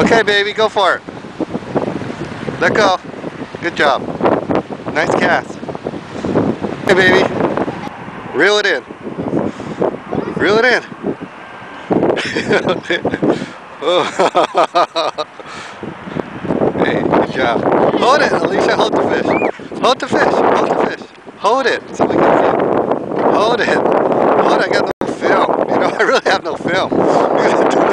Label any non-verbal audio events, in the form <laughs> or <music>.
Okay, baby, go for it. Let go. Good job. Nice cast. Hey, baby. Reel it in. Reel it in. <laughs> Oh. hey, good job. Hold it, Alicia. Hold the fish. Hold the fish. Hold the fish. Hold it so we can see it. Hold it. Hold it. I got no film. You know, <laughs> I really have no film. <laughs>